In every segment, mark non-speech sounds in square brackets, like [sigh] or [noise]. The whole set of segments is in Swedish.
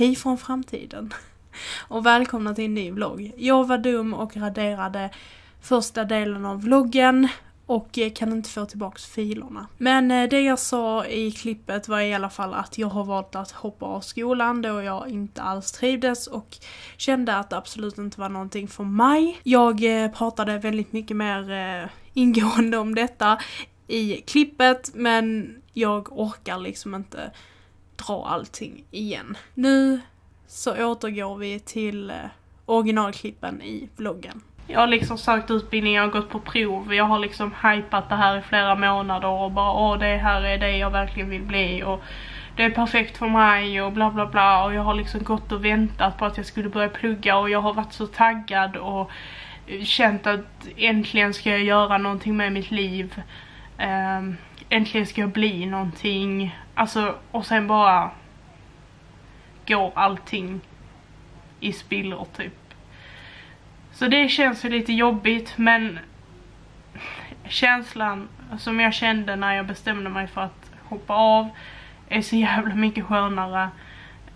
Hej från framtiden! Och välkomna till en ny vlogg. Jag var dum och raderade första delen av vloggen och eh, kan inte få tillbaks filerna. Men eh, det jag sa i klippet var i alla fall att jag har valt att hoppa av skolan då jag inte alls trivdes och kände att det absolut inte var någonting för mig. Jag eh, pratade väldigt mycket mer ingående om detta i klippet men jag orkar liksom inte dra allting igen. Nu så återgår vi till eh, originalklippen i vloggen. Jag har liksom sökt utbildning, jag har gått på prov, jag har liksom hypat det här i flera månader och bara åh det här är det jag verkligen vill bli och det är perfekt för mig och bla bla bla och jag har liksom gått och väntat på att jag skulle börja plugga och jag har varit så taggad och känt att äntligen ska jag göra någonting med mitt liv. Um, äntligen ska jag bli någonting. Alltså och sen bara går allting i spillror typ. Så det känns ju lite jobbigt men känslan som jag kände när jag bestämde mig för att hoppa av är så jävla mycket skönare.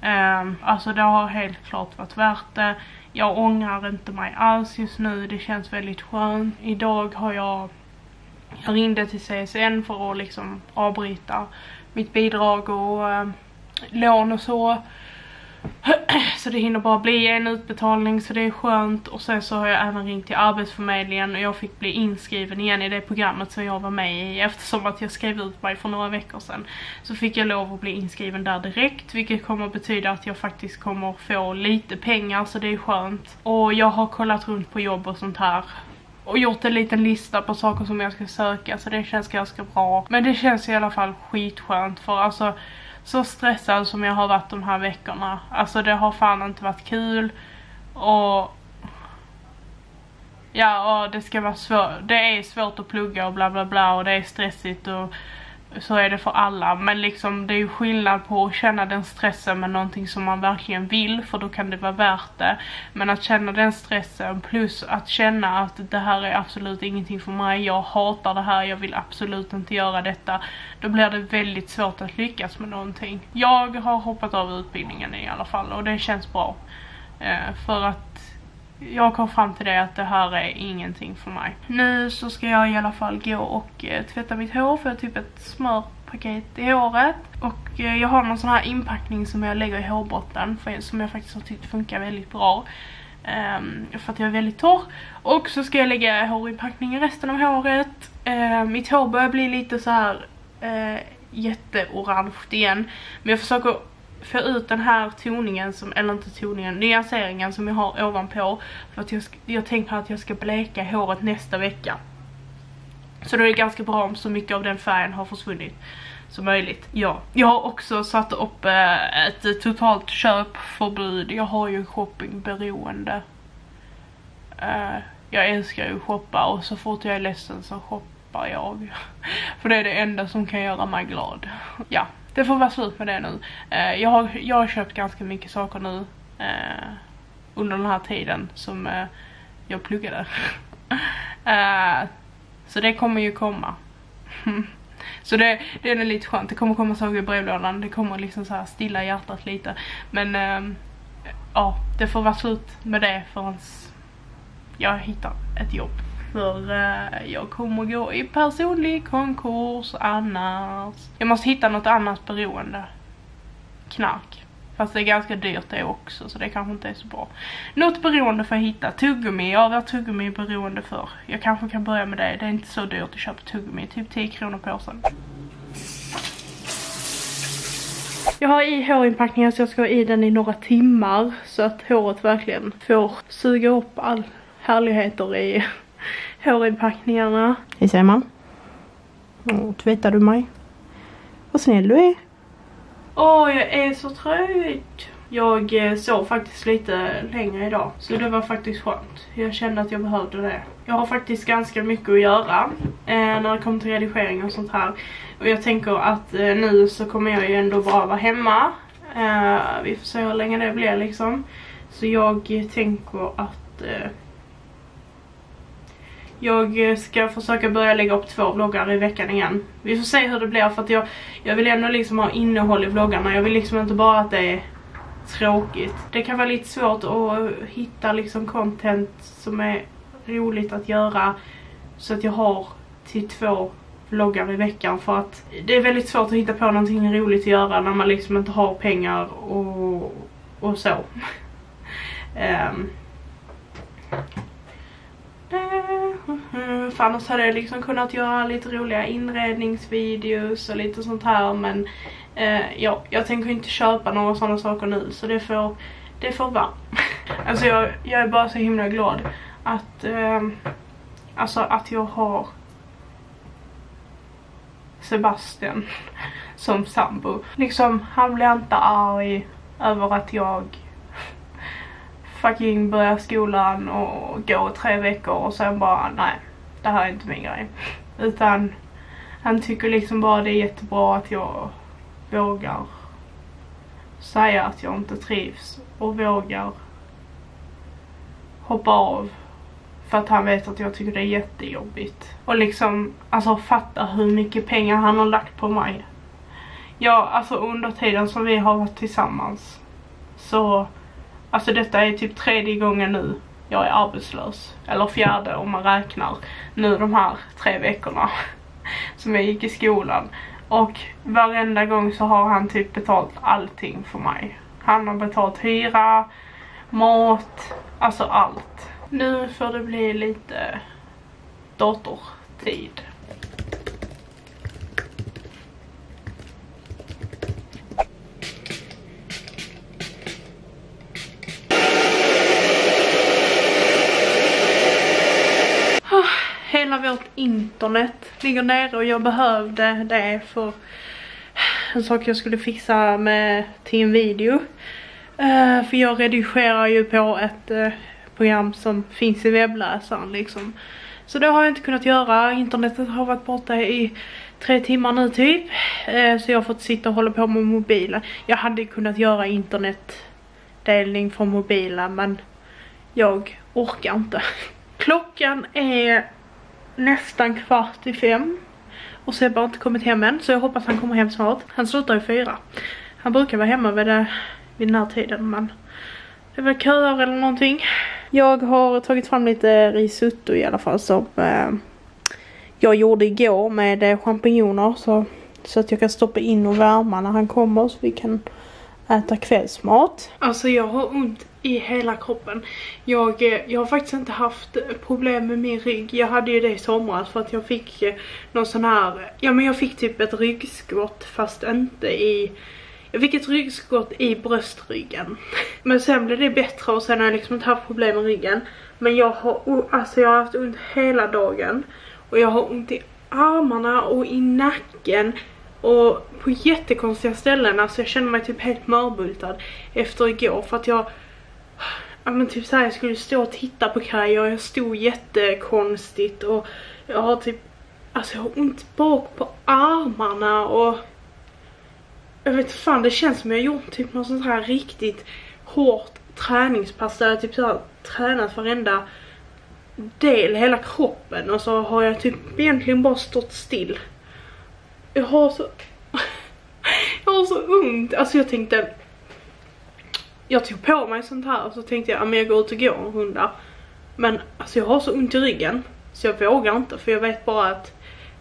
Um, alltså det har helt klart varit värt det. Jag ångrar inte mig alls just nu, det känns väldigt skönt. Idag har jag, jag ringde till CSN för att liksom avbryta mitt bidrag och eh, lån och så. [clears throat] Så det hinner bara bli en utbetalning så det är skönt och sen så har jag även ringt till arbetsförmedlingen och jag fick bli inskriven igen i det programmet som jag var med i eftersom att jag skrev ut mig för några veckor sedan. Så fick jag lov att bli inskriven där direkt vilket kommer att betyda att jag faktiskt kommer få lite pengar så det är skönt. Och jag har kollat runt på jobb och sånt här och gjort en liten lista på saker som jag ska söka så det känns ganska bra. Men det känns i alla fall skitskönt för alltså så stressad som jag har varit de här veckorna. Alltså det har fan inte varit kul. Och ja, och det ska vara svårt. Det är svårt att plugga och bla bla bla och det är stressigt och så är det för alla. Men liksom det är ju skillnad på att känna den stressen med någonting som man verkligen vill för då kan det vara värt det. Men att känna den stressen plus att känna att det här är absolut ingenting för mig. Jag hatar det här, jag vill absolut inte göra detta. Då blir det väldigt svårt att lyckas med någonting. Jag har hoppat av utbildningen i alla fall och det känns bra. Eh, för att jag kom fram till det att det här är ingenting för mig. Nu så ska jag i alla fall gå och eh, tvätta mitt hår för jag har typ ett smörpaket i håret. Och eh, jag har någon sån här inpackning som jag lägger i hårbotten för, som jag faktiskt har tyckt funkar väldigt bra. Um, för att jag är väldigt torr. Och så ska jag lägga hårinpackning i resten av håret. Uh, mitt hår börjar bli lite så här uh, jätteorange igen. Men jag försöker få ut den här toningen, som, eller inte toningen, nyanseringen som jag har ovanpå. För att jag, jag tänker att jag ska bleka håret nästa vecka. Så då är det ganska bra om så mycket av den färgen har försvunnit som möjligt. Ja, jag har också satt upp eh, ett totalt köpförbud. Jag har ju shoppingberoende. Eh, jag älskar ju att shoppa och så fort jag är ledsen så shoppar jag. [laughs] För det är det enda som kan göra mig glad. Ja, det får vara slut med det nu. Eh, jag, har, jag har köpt ganska mycket saker nu eh, under den här tiden som eh, jag pluggade. [laughs] Eh, så det kommer ju komma. [laughs] så det, det är lite skönt. Det kommer komma saker i brevlådan. Det kommer liksom så här stilla hjärtat lite. Men eh, ja, det får vara slut med det förrän jag hittar ett jobb. För uh, jag kommer gå i personlig konkurs annars. Jag måste hitta något annat beroende. Knark. Fast det är ganska dyrt det också så det kanske inte är så bra. Något beroende för att hitta. Tuggummi, jag har varit tuggummi beroende för. Jag kanske kan börja med det. Det är inte så dyrt att köpa tuggummi. Typ 10 kronor på påsen. Jag har i hårinpackningen så jag ska ha i den i några timmar. Så att håret verkligen får suga upp all härligheter i hårinpackningarna. Hej säger man. Och tvättar du mig? Vad snäll du är. Åh, jag är så trött. Jag eh, sov faktiskt lite längre idag. Så det var faktiskt skönt. Jag kände att jag behövde det. Jag har faktiskt ganska mycket att göra. Eh, när det kommer till redigering och sånt här. Och jag tänker att eh, nu så kommer jag ju ändå bara vara hemma. Eh, vi får se hur länge det blir liksom. Så jag tänker att eh, jag eh, ska försöka börja lägga upp två vloggar i veckan igen. Vi får se hur det blir för att jag, jag vill ändå liksom ha innehåll i vloggarna. Jag vill liksom inte bara att det är tråkigt. Det kan vara lite svårt att hitta liksom content som är roligt att göra så att jag har till två vloggar i veckan för att det är väldigt svårt att hitta på någonting roligt att göra när man liksom inte har pengar och, och så. um. [laughs] För annars hade jag liksom kunnat göra lite roliga inredningsvideos och lite sånt här men eh, ja, jag tänker inte köpa några sådana saker nu så det får, det får vara. [laughs] alltså jag, jag är bara så himla glad att, eh, alltså att jag har Sebastian [laughs] som sambo. Liksom, han blir inte arg över att jag [laughs] fucking börjar skolan och går tre veckor och sen bara nej, det här är inte min grej. Utan han tycker liksom bara det är jättebra att jag vågar säga att jag inte trivs och vågar hoppa av för att han vet att jag tycker det är jättejobbigt. Och liksom, alltså fatta hur mycket pengar han har lagt på mig. Ja, alltså under tiden som vi har varit tillsammans. Så, alltså detta är typ tredje gången nu jag är arbetslös. Eller fjärde om man räknar nu de här tre veckorna [laughs] som jag gick i skolan. Och varenda gång så har han typ betalt allting för mig. Han har betalt hyra, mat, alltså allt. Nu får det bli lite datortid. Hela vårt internet ligger nere och jag behövde det för en sak jag skulle fixa med till en video. Uh, för jag redigerar ju på ett uh, program som finns i webbläsaren liksom. Så det har jag inte kunnat göra. Internetet har varit borta i tre timmar nu typ. Uh, så jag har fått sitta och hålla på med mobilen. Jag hade kunnat göra internetdelning från mobilen men jag orkar inte. [laughs] Klockan är nästan kvart i fem. Och Sebbe har inte kommit hem än så jag hoppas han kommer hem snart. Han slutar i fyra. Han brukar vara hemma vid, det, vid den här tiden men det var köer eller någonting. Jag har tagit fram lite risotto i alla fall som eh, jag gjorde igår med eh, champinjoner så, så att jag kan stoppa in och värma när han kommer så vi kan äta kvällsmat. Alltså jag har ont i hela kroppen. Jag, eh, jag har faktiskt inte haft problem med min rygg. Jag hade ju det i somras för att jag fick eh, någon sån här, ja men jag fick typ ett ryggskott fast inte i jag fick ett ryggskott i bröstryggen. [laughs] Men sen blev det bättre och sen har jag liksom inte haft problem med ryggen. Men jag har, alltså jag har haft ont hela dagen. Och jag har ont i armarna och i nacken. Och på jättekonstiga ställen, alltså jag känner mig typ helt mörbultad efter igår för att jag Ja men typ såhär, jag skulle stå och titta på Kaj och jag stod jättekonstigt och jag har typ, alltså jag har ont bak på armarna och jag vet fan det känns som jag har gjort typ något sånt här riktigt hårt träningspass där jag typ såhär tränat varenda del, hela kroppen och så har jag typ egentligen bara stått still. Jag har så [laughs] jag har så ont, alltså jag tänkte jag tog på mig sånt här och så tänkte jag att jag går ut och går en runda. Men alltså jag har så ont i ryggen så jag vågar inte för jag vet bara att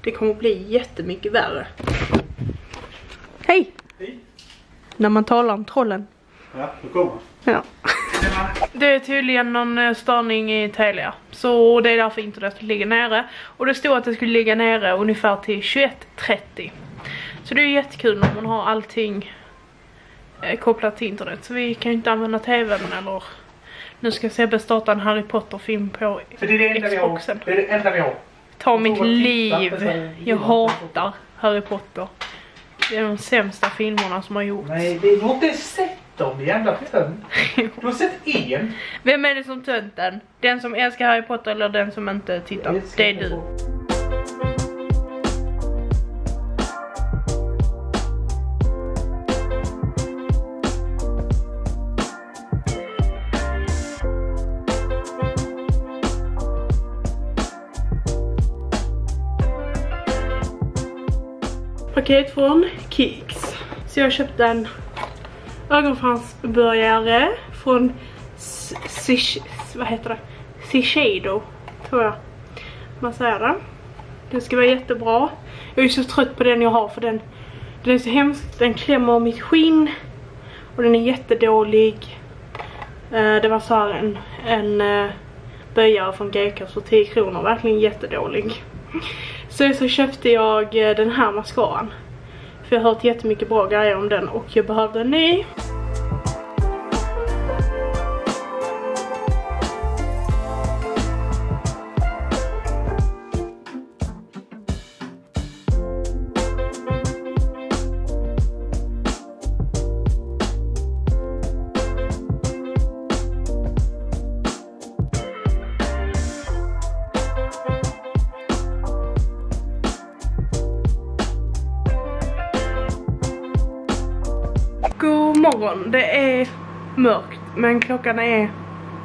det kommer bli jättemycket värre. Hej! När man talar om trollen. Ja, nu kommer Ja. Det är tydligen någon eh, störning i Telia. Så det är därför internet ligger nere. Och det stod att det skulle ligga nere ungefär till 21.30. Så det är jättekul när man har allting kopplat till internet. Så vi kan ju inte använda tvn eller... Nu ska Sebbe starta en Harry Potter film på För det är det enda Xboxen. Vi har. Det är det enda vi har. Ta mitt liv. Jag hatar Harry Potter. Det är de sämsta filmerna som har gjorts. Nej, det, du har inte sett dem, jävla tönt. [laughs] Du har sett en. Vem är det som tönten? Den som älskar Harry Potter eller den som inte tittar? Det är du. Paket från Kicks. Så jag köpte en ögonfransbörjare från vad heter det? Shiseido, tror jag man säger det. Den ska vara jättebra. Jag är så trött på den jag har för den, den är så hemsk. Den klämmer mitt skinn och den är jättedålig. Eh, det var så här en, en eh, böjare från Gekas för 10 kronor, verkligen jättedålig. Så, så köpte jag eh, den här mascaran. För jag har hört jättemycket bra grejer om den och jag behövde en ny. Morgon. Det är mörkt men klockan är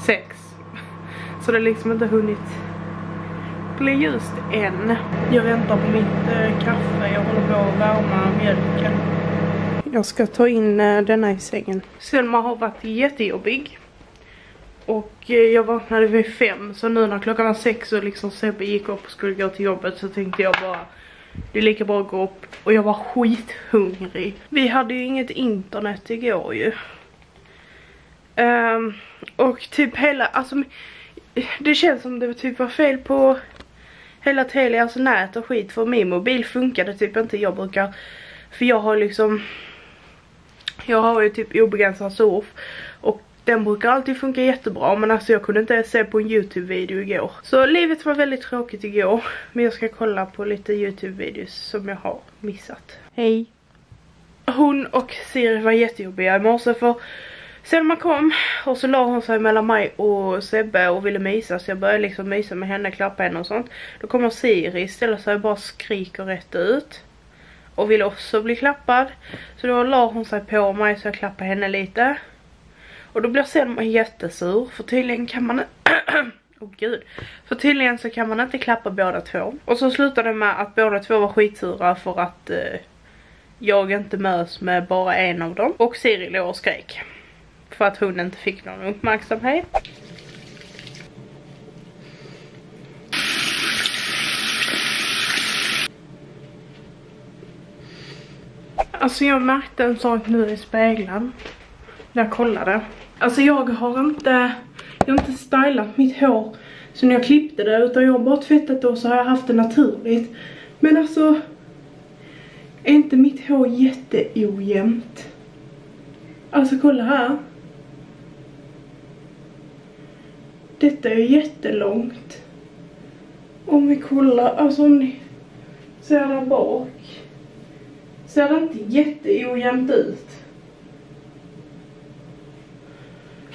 sex. Så det har liksom inte hunnit bli ljust än. Jag väntar på mitt äh, kaffe. Jag håller på att värma mjölken. Jag ska ta in äh, denna i sängen. Selma har varit jättejobbig. Och äh, jag vaknade vid fem. Så nu när klockan var sex och liksom Sebbe gick upp och skulle gå till jobbet så tänkte jag bara det är lika bra att gå upp och jag var skithungrig. Vi hade ju inget internet igår ju. Um, och typ hela, alltså det känns som det typ var fel på hela Telias alltså nät och skit för min mobil funkade typ inte. Jag brukar, för jag har liksom, jag har ju typ obegränsad surf och den brukar alltid funka jättebra men alltså jag kunde inte se på en Youtube-video igår. Så livet var väldigt tråkigt igår. Men jag ska kolla på lite Youtube-videos som jag har missat. Hej! Hon och Siri var jättejobbiga i morse för Selma kom och så la hon sig mellan mig och Sebbe och ville mysa så jag började liksom mysa med henne, klappa henne och sånt. Då kommer Siri, ställer sig och bara skriker rätt ut. Och vill också bli klappad. Så då la hon sig på mig så jag klappade henne lite. Och då blir Selma jättesur för tydligen kan man [clears throat] Åh oh, gud. För tydligen så kan man inte klappa båda två. Och så slutade det med att båda två var skitsura för att eh, jag inte mös med bara en av dem. Och Siri låg och skrek. För att hon inte fick någon uppmärksamhet. Alltså jag märkte en sak nu i spegeln. När jag kollade. Alltså jag har inte, jag har inte stylat mitt hår så när jag klippte det utan jag har bara tvättat det och så har jag haft det naturligt. Men alltså, är inte mitt hår jätteojämnt? Alltså kolla här. Detta är jättelångt. Om vi kollar, alltså om ni ser där bak. Ser det inte jätteojämnt ut?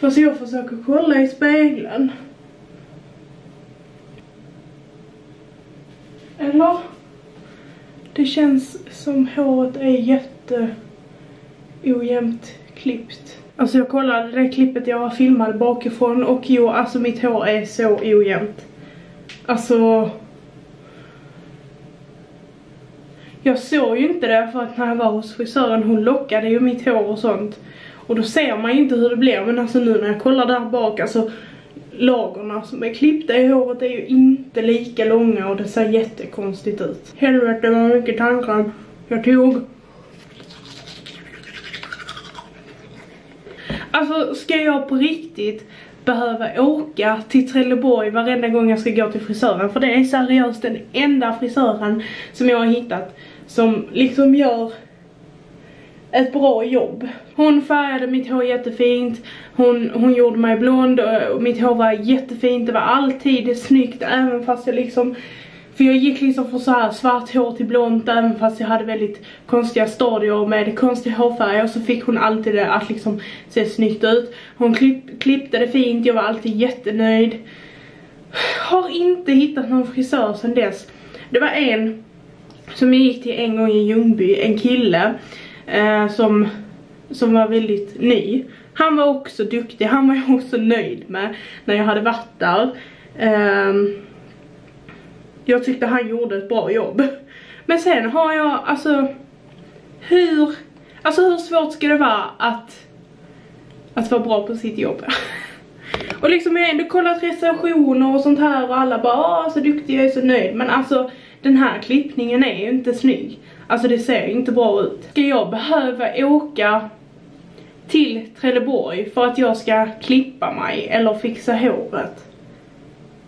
Fast jag försöker kolla i spegeln. Eller? Det känns som håret är jätte ojämnt klippt. Alltså jag kollade det klippet jag filmade bakifrån och jo, alltså mitt hår är så ojämnt. Alltså... Jag såg ju inte det för att när jag var hos frisören, hon lockade ju mitt hår och sånt. Och då ser man ju inte hur det blir men alltså nu när jag kollar där bak alltså lagorna som är klippta i håret är ju inte lika långa och det ser jättekonstigt ut. Helvete vad mycket tandkräm jag tog. Alltså ska jag på riktigt behöva åka till Trelleborg varenda gång jag ska gå till frisören för det är seriöst den enda frisören som jag har hittat som liksom gör ett bra jobb. Hon färgade mitt hår jättefint, hon, hon gjorde mig blond och mitt hår var jättefint, det var alltid snyggt även fast jag liksom för jag gick liksom från så här svart hår till blont även fast jag hade väldigt konstiga stadier med konstiga hårfärger så fick hon alltid det att liksom se snyggt ut. Hon klipp, klippte det fint, jag var alltid jättenöjd. Har inte hittat någon frisör sedan dess. Det var en som jag gick till en gång i Ljungby, en kille eh, som, som var väldigt ny. Han var också duktig, han var jag också nöjd med när jag hade varit där. Eh, jag tyckte han gjorde ett bra jobb. Men sen har jag, alltså, hur, alltså hur svårt ska det vara att att vara bra på sitt jobb. [laughs] och liksom jag har ändå kollat recensioner och sånt här och alla bara åh så duktig, jag är så nöjd. Men alltså den här klippningen är ju inte snygg. Alltså det ser inte bra ut. Ska jag behöva åka till Trelleborg för att jag ska klippa mig eller fixa håret?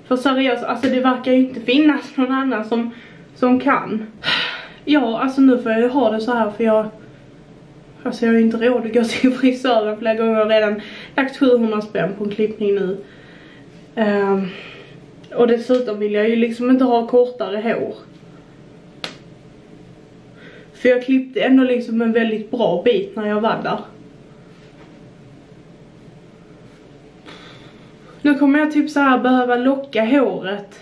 För seriöst, alltså det verkar ju inte finnas någon annan som, som kan. Ja, alltså nu får jag ju ha det så här för jag Alltså jag har ju inte råd att gå till [laughs] frisören flera gånger. Jag har redan lagt 700 spänn på en klippning nu. Um, och dessutom vill jag ju liksom inte ha kortare hår. För jag klippte ändå liksom en väldigt bra bit när jag var där. Nu kommer jag typ så här behöva locka håret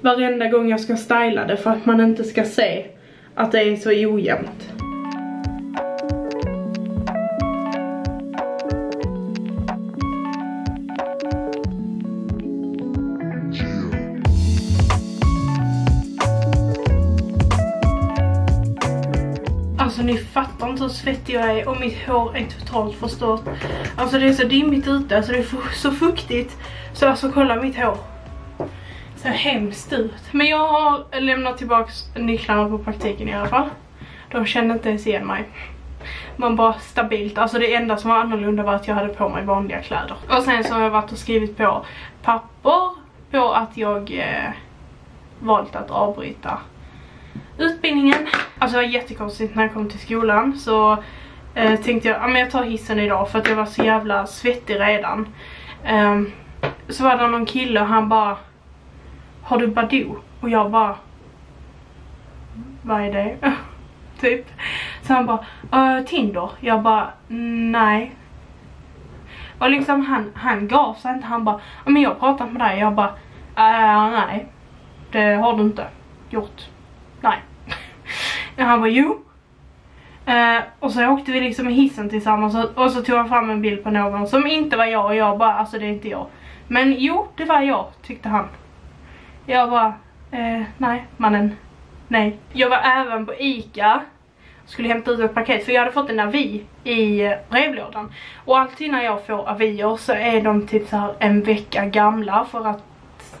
varenda gång jag ska styla det för att man inte ska se att det är så ojämnt. Inte hur svettig jag är och mitt hår är totalt förstört. Alltså det är så dimmigt ute, alltså det är så fuktigt. Så alltså kolla mitt hår. Ser hemskt ut. Men jag har lämnat tillbaka nycklarna på praktiken i alla fall. De kände inte ens igen mig. Man bara stabilt, alltså det enda som var annorlunda var att jag hade på mig vanliga kläder. Och sen så har jag varit och skrivit på papper på att jag eh, valt att avbryta utbildningen. Alltså det var jättekonstigt när jag kom till skolan så eh, tänkte jag, ja men jag tar hissen idag för att jag var så jävla svettig redan. Eh, så var det någon kille och han bara, har du Badoo? Och jag bara, vad är det? [laughs] typ. Så han bara, eh, Tinder? Jag bara, nej. Och liksom han, han gav sig inte, han bara, men jag har pratat med dig. Jag bara, äh, nej. Det har du inte gjort. Och han bara jo. Uh, och så åkte vi liksom i hissen tillsammans och, och, så tog han fram en bild på någon som inte var jag och jag bara alltså det är inte jag. Men jo det var jag tyckte han. Jag bara uh, nej mannen nej. Jag var även på Ica skulle hämta ut ett paket för jag hade fått en avi i eh, brevlådan. Och alltid när jag får avier så är de typ så här en vecka gamla för att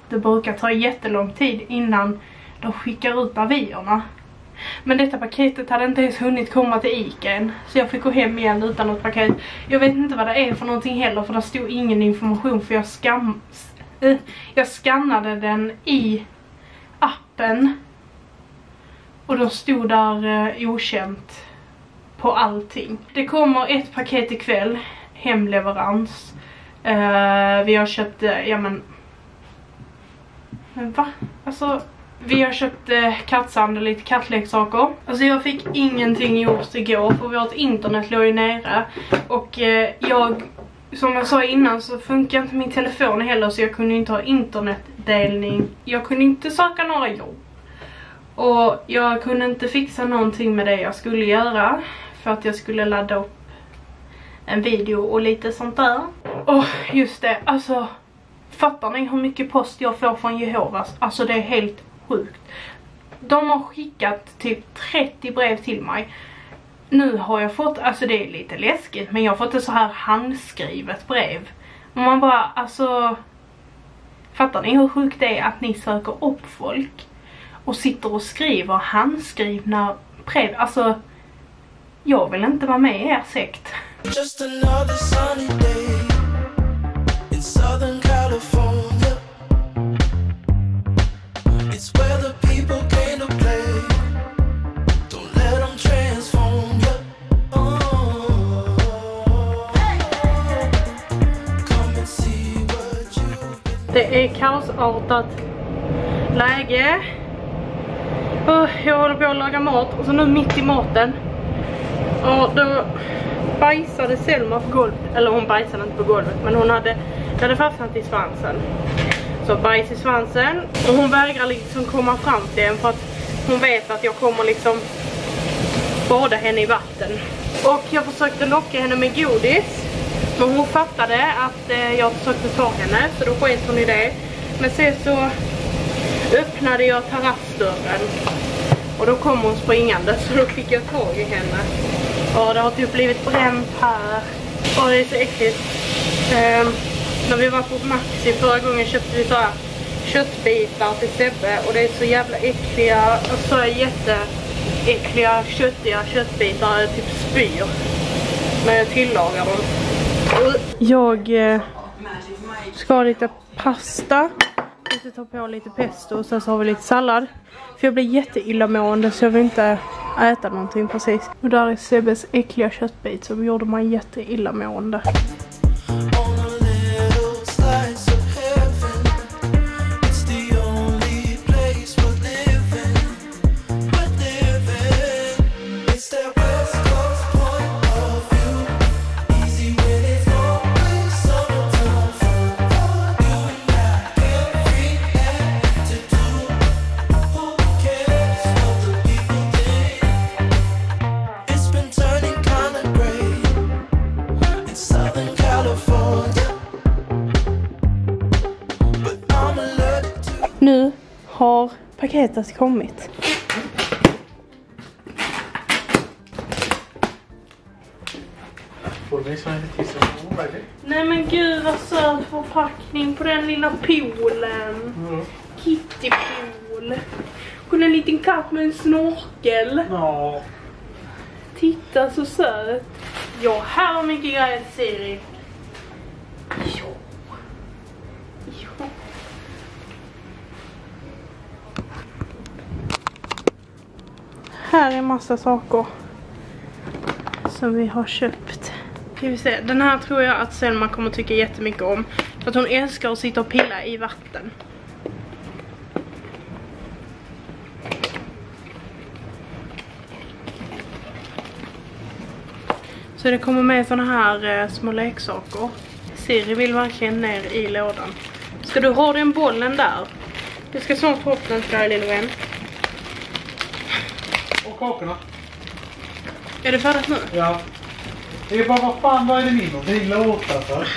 det brukar ta jättelång tid innan de skickar ut avierna. Men detta paketet hade inte ens hunnit komma till Ica än. Så jag fick gå hem igen utan något paket. Jag vet inte vad det är för någonting heller för det stod ingen information för jag skam... Eh, jag skannade den i appen. Och då stod där eh, okänt på allting. Det kommer ett paket ikväll. Hemleverans. Uh, vi har köpt, uh, ja men... Men va? Alltså vi har köpt eh, kattsand och lite kattleksaker. Alltså jag fick ingenting gjort igår för vårt internet låg ju nere. Och eh, jag, som jag sa innan så funkar inte min telefon heller så jag kunde inte ha internetdelning. Jag kunde inte söka några jobb. Och jag kunde inte fixa någonting med det jag skulle göra. För att jag skulle ladda upp en video och lite sånt där. Och just det, alltså fattar ni hur mycket post jag får från Jehovas? Alltså det är helt sjukt. De har skickat typ 30 brev till mig. Nu har jag fått, alltså det är lite läskigt, men jag har fått ett så här handskrivet brev. Och man bara, alltså... Fattar ni hur sjukt det är att ni söker upp folk och sitter och skriver handskrivna brev? Alltså, jag vill inte vara med i er sekt. Just another sunny day Det är kaosartat läge. jag håller på att laga mat och så nu mitt i maten. Och då bajsade Selma på golvet. Eller hon bajsade inte på golvet men hon hade, det hade fastnat i svansen. Så bajs i svansen. Och hon vägrar liksom komma fram till en för att hon vet att jag kommer liksom bada henne i vatten. Och jag försökte locka henne med godis. Men hon fattade att eh, jag försökte ta henne så då sket hon i det. Men sen så öppnade jag terrassdörren. Och då kom hon springande så då fick jag tag i henne. Och det har typ blivit bränt här. Åh, det är så äckligt. Eh, när vi var på Maxi förra gången köpte vi så här köttbitar till Sebbe och det är så jävla äckliga, alltså jätteäckliga köttiga köttbitar, jag typ spyr när jag tillagar dem. Jag eh, ska ha lite pasta, jag ta på lite pesto och sen så har vi lite sallad. För jag blir jätteillamående så jag vill inte äta någonting precis. Och där är Sebbes äckliga köttbit som gjorde mig jätteillamående. Nu har paketet kommit. Nej men gud vad söt förpackning på den lilla poolen. Mm. Kittypool. Kolla en liten katt med en snorkel. Ja. Titta så söt. Ja, här har mycket grejer till Siri. Här är massa saker som vi har köpt. Ska vi se, den här tror jag att Selma kommer tycka jättemycket om. För att hon älskar att sitta och pilla i vatten. Så det kommer med såna här eh, små leksaker. Siri vill verkligen ner i lådan. Ska du ha den bollen där? Du ska snart få upp den till dig lille vän. Kakorna. Är det färdigt nu? Ja. Det är bara, vad fan, vad är det min mobil låtar för?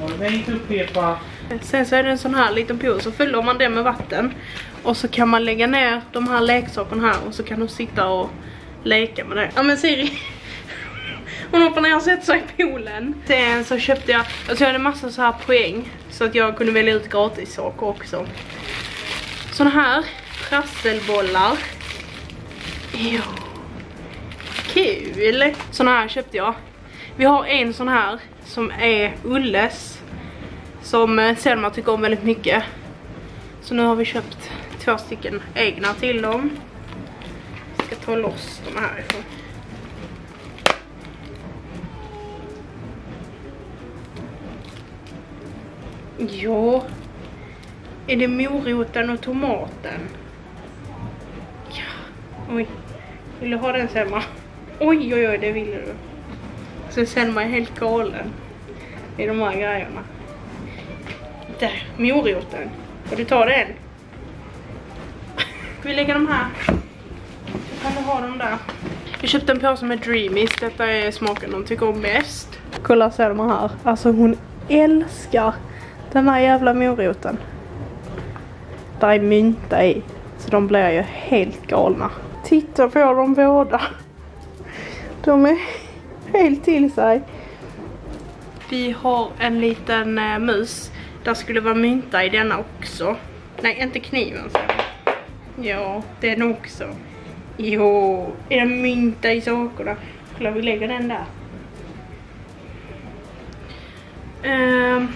Ja, Nej, inte upprepa. Sen så är det en sån här liten pool så fyller man den med vatten. Och så kan man lägga ner de här leksakerna här och så kan du sitta och leka med det. Ja men Siri. [laughs] Hon hoppar ner och sätter sig i poolen. Sen så köpte jag, alltså jag hade massa så här poäng. Så att jag kunde välja ut gratis saker också. Såna här prasselbollar. Jo. Kul! Såna här köpte jag. Vi har en sån här som är Ulles. Som Selma tycker om väldigt mycket. Så nu har vi köpt två stycken egna till dem. Jag ska ta loss de här ifrån. Ja. Är det moroten och tomaten? Ja. Oj. Vill du ha den Selma? Oj oj oj det ville du. Så Selma är helt galen. I de här grejerna. Där, moroten. Ska du ta den? Vi lägger de här. Så kan du ha dem där. Jag köpte en påse med Dreamies. Detta är smaken de tycker om bäst. Kolla Selma här. Alltså hon älskar den här jävla moroten. Där är mynta i. Så de blir ju helt galna. Titta på dem båda. De är helt till sig. Vi har en liten eh, mus. Där skulle vara mynta i denna också. Nej, inte kniven. Så. Ja, den också. Jo, är det mynta i sakerna? Kolla, vi lägger den där. Ehm,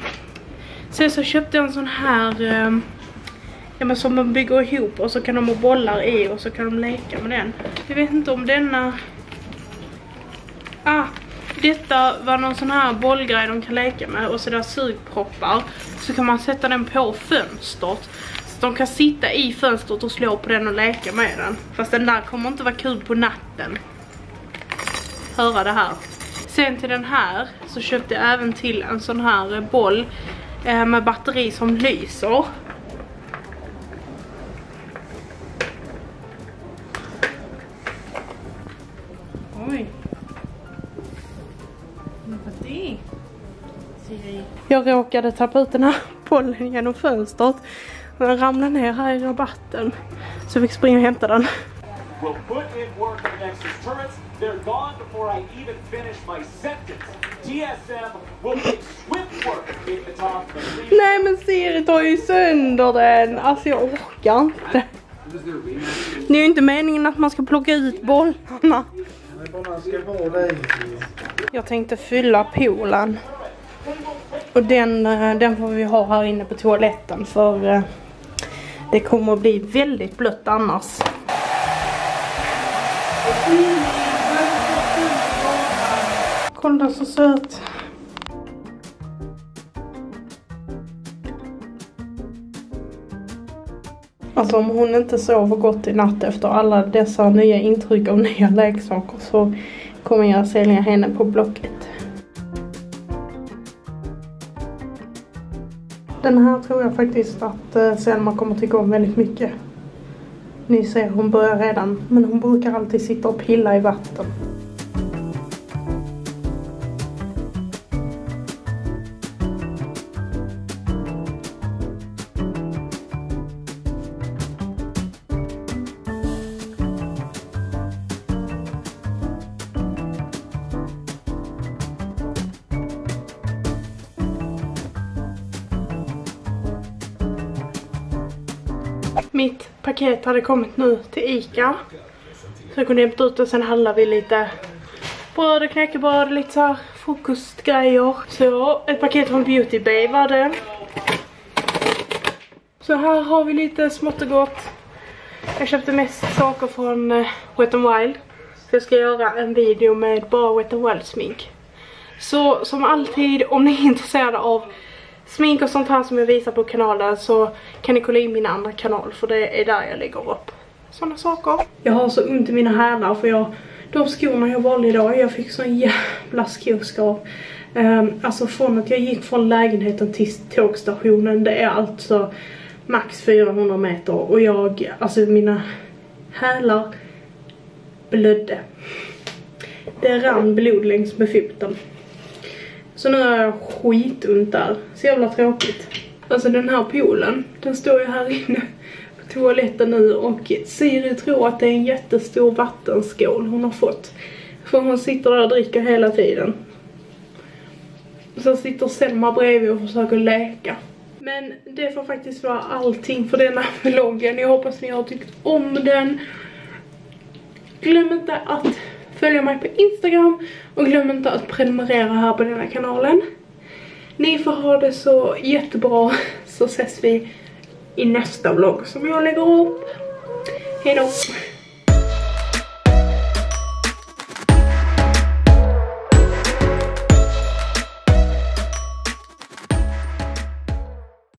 sen så köpte jag en sån här ehm, ja, men som man bygger ihop och så kan de ha bollar i och så kan de leka med den. Jag vet inte om denna... Ah, detta var någon sån här bollgrej de kan leka med och så där sugproppar. Så kan man sätta den på fönstret. Så de kan sitta i fönstret och slå på den och leka med den. Fast den där kommer inte vara kul på natten. Höra det här. Sen till den här så köpte jag även till en sån här boll eh, med batteri som lyser. Jag råkade tappa ut den här [laughs] bollen genom fönstret. Den ramlade ner här i rabatten. Så jag fick springa och hämta den. will put in work on Nexus turrets. They're gone before I even finish my sentence. TSM will make swift work getting the top the. Nej men Siri tar ju sönder den. Alltså jag orkar inte. Det är ju inte meningen att man ska plocka ut bollarna. Jag tänkte fylla poolen. Och den, eh, den får vi ha här inne på toaletten för eh, det kommer att bli väldigt blött annars. Kolla så söt. Alltså om hon inte sover gott i natt efter alla dessa nya intryck av nya leksaker så kommer jag sälja henne på Blocket. Den här tror jag faktiskt att eh, Selma kommer tycka om väldigt mycket. Ni ser hon börjar redan, men hon brukar alltid sitta och pilla i vatten. Mitt paket hade kommit nu till Ica. Så jag kunde hämta ut det, sen handlade vi lite bröd och knäckebröd, lite såhär frukostgrejer. Så ett paket från Beauty Bay var det. Så här har vi lite smått och gott. Jag köpte mest saker från eh, Wet n Wild. Så jag ska göra en video med bara Wet n Wild smink. Så som alltid, om ni är intresserade av smink och sånt här som jag visar på kanalen så kan ni kolla in min andra kanal för det är där jag lägger upp sådana saker. Jag har så ont i mina hälar för jag, de skorna jag valde idag, jag fick sån jävla skoskav. Um, ehm, alltså från att jag gick från lägenheten till tågstationen, det är alltså max 400 meter och jag, alltså mina hälar blödde. Det rann blod längs med foten. Så nu har jag skitont där. Så jävla tråkigt. Alltså den här poolen, den står ju här inne på toaletten nu och Siri tror att det är en jättestor vattenskål hon har fått. För hon sitter där och dricker hela tiden. Så sitter Selma bredvid och försöker leka. Men det får faktiskt vara allting för denna vloggen. Jag hoppas ni har tyckt om den. Glöm inte att följa mig på Instagram och glöm inte att prenumerera här på denna kanalen. Ni får ha det så jättebra så ses vi i nästa vlogg som jag lägger upp. Hejdå!